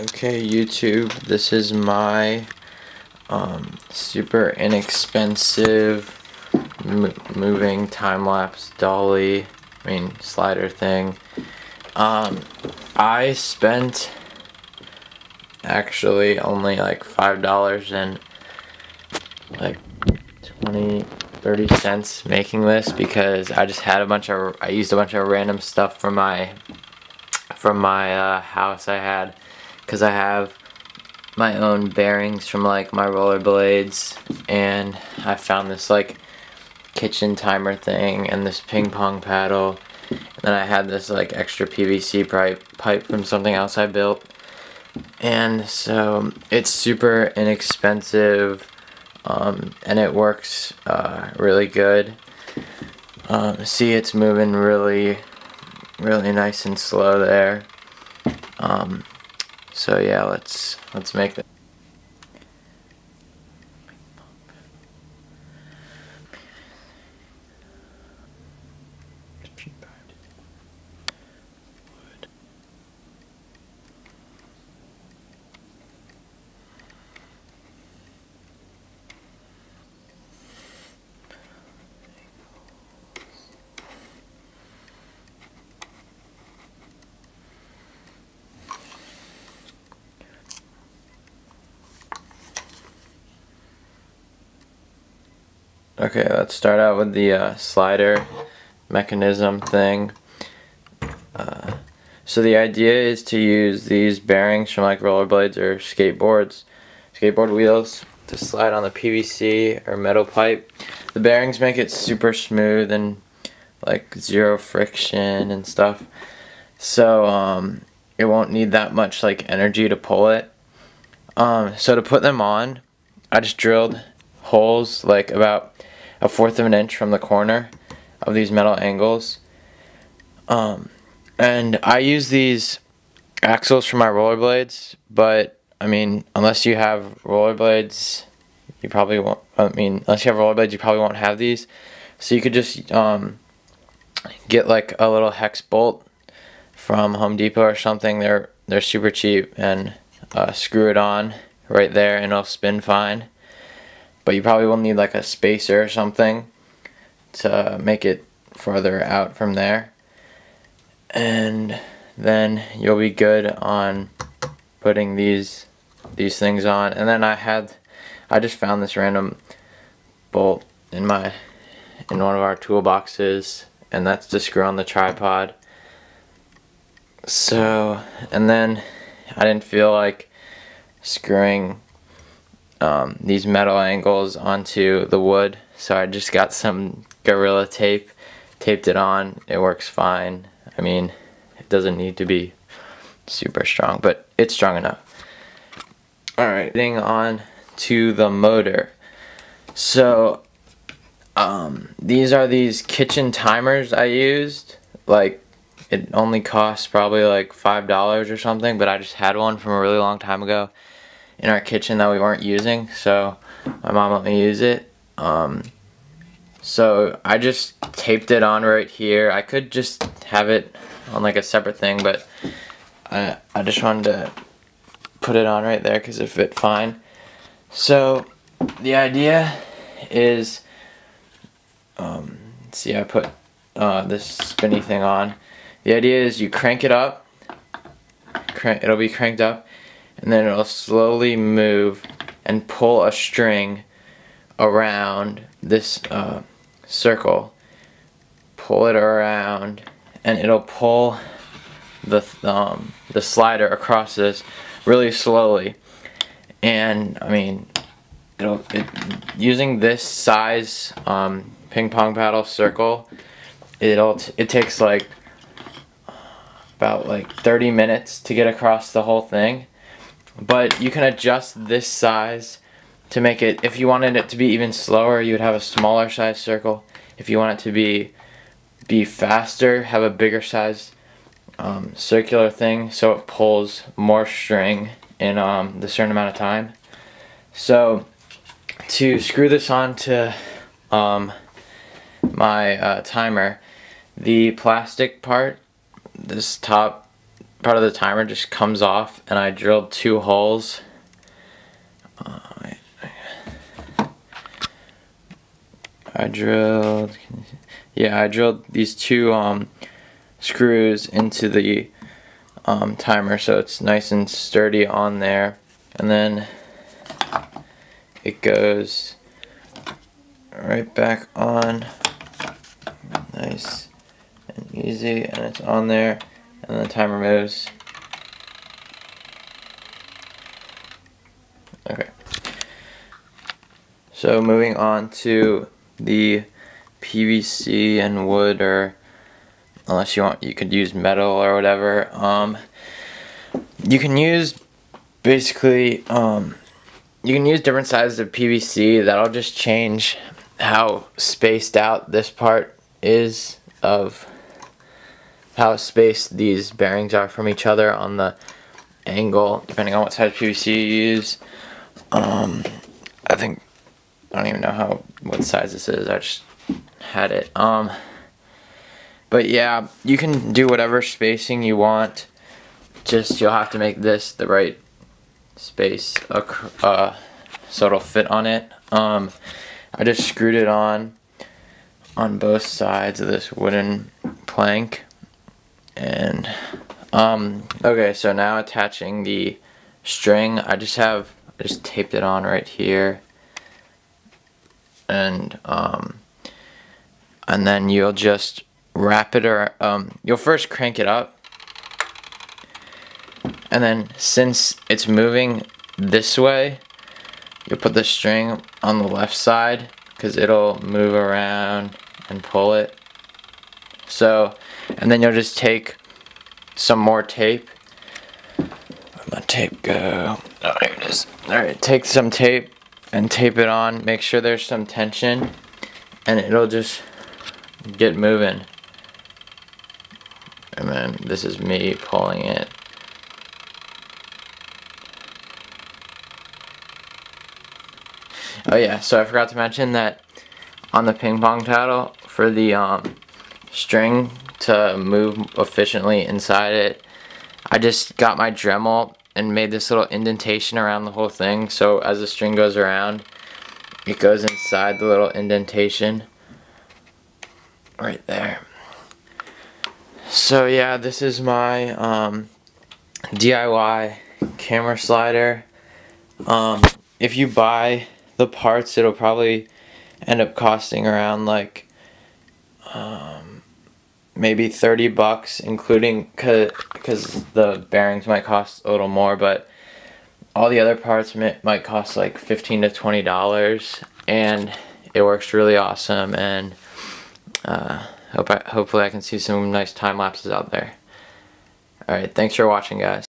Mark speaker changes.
Speaker 1: Okay, YouTube, this is my um, super inexpensive moving time-lapse dolly, I mean slider thing. Um, I spent actually only like $5 and like 20 30 cents making this because I just had a bunch of I used a bunch of random stuff from my from my uh, house I had because I have my own bearings from like my rollerblades and I found this like kitchen timer thing and this ping pong paddle. And then I had this like extra PVC pipe, pipe from something else I built. And so it's super inexpensive um, and it works uh, really good. Um, see it's moving really really nice and slow there. Um, so yeah, let's let's make that. Okay, let's start out with the uh, slider mechanism thing. Uh, so the idea is to use these bearings from like rollerblades or skateboards, skateboard wheels to slide on the PVC or metal pipe. The bearings make it super smooth and like zero friction and stuff. So um, it won't need that much like energy to pull it. Um, so to put them on, I just drilled holes like about a fourth of an inch from the corner of these metal angles. Um, and I use these axles for my rollerblades, but I mean, unless you have rollerblades, you probably won't. I mean, unless you have rollerblades, you probably won't have these. So you could just um, get like a little hex bolt from Home Depot or something. They're they're super cheap and uh, screw it on right there, and it'll spin fine but you probably will need like a spacer or something to make it further out from there. And then you'll be good on putting these these things on. And then I had I just found this random bolt in my in one of our toolboxes and that's to screw on the tripod. So and then I didn't feel like screwing um, these metal angles onto the wood. So I just got some Gorilla tape, taped it on. It works fine. I mean, it doesn't need to be super strong, but it's strong enough. Alright, getting on to the motor. So, um, these are these kitchen timers I used. Like, it only costs probably like $5 or something, but I just had one from a really long time ago in our kitchen that we weren't using so my mom let me use it. Um, so I just taped it on right here. I could just have it on like a separate thing but I, I just wanted to put it on right there because it fit fine. So the idea is um, see I put uh, this spinny thing on. The idea is you crank it up. Crank, it'll be cranked up and then it'll slowly move and pull a string around this uh, circle. Pull it around and it'll pull the um, the slider across this really slowly. And I mean it'll it, using this size um, ping pong paddle circle it'll it takes like about like 30 minutes to get across the whole thing but you can adjust this size to make it, if you wanted it to be even slower, you would have a smaller size circle. If you want it to be be faster, have a bigger size um, circular thing so it pulls more string in um, the certain amount of time. So to screw this on to um, my uh, timer, the plastic part, this top part of the timer just comes off and I drilled two holes. I drilled, yeah, I drilled these two um, screws into the um, timer so it's nice and sturdy on there. And then it goes right back on nice and easy and it's on there and the timer moves. Okay. So moving on to the PVC and wood or unless you want you could use metal or whatever um, you can use basically um, you can use different sizes of PVC that'll just change how spaced out this part is of how spaced these bearings are from each other on the angle depending on what size PVC you use. Um, I think I don't even know how what size this is I just had it. Um, but yeah you can do whatever spacing you want just you'll have to make this the right space uh, so it'll fit on it. Um, I just screwed it on on both sides of this wooden plank and um okay so now attaching the string I just have I just taped it on right here and um and then you'll just wrap it or um you'll first crank it up and then since it's moving this way you'll put the string on the left side because it'll move around and pull it. So, and then you'll just take some more tape. Where'd my tape go? Oh, here it is. Alright, take some tape and tape it on. Make sure there's some tension and it'll just get moving. And then this is me pulling it. Oh yeah, so I forgot to mention that on the ping pong paddle for the um, string to move efficiently inside it, I just got my Dremel and made this little indentation around the whole thing so as the string goes around it goes inside the little indentation right there. So yeah, this is my um, DIY camera slider. Um, if you buy the parts, it'll probably end up costing around like um, maybe 30 bucks, including because the bearings might cost a little more, but all the other parts might cost like 15 to 20 dollars, and it works really awesome. And uh, hope I, hopefully I can see some nice time lapses out there. Alright, thanks for watching guys.